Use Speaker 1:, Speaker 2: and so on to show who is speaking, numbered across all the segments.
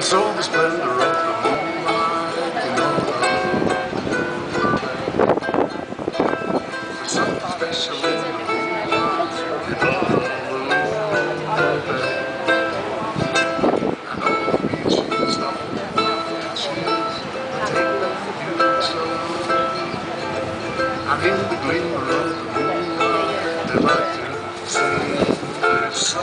Speaker 1: I saw the splendor of the moonlight, you know. There's something special in the moonlight, in all the And all the all the you in glimmer of the moonlight, they like to say there's so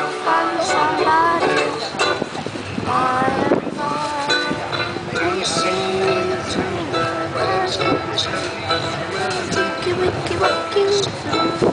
Speaker 1: Wicky, wicky, wicky.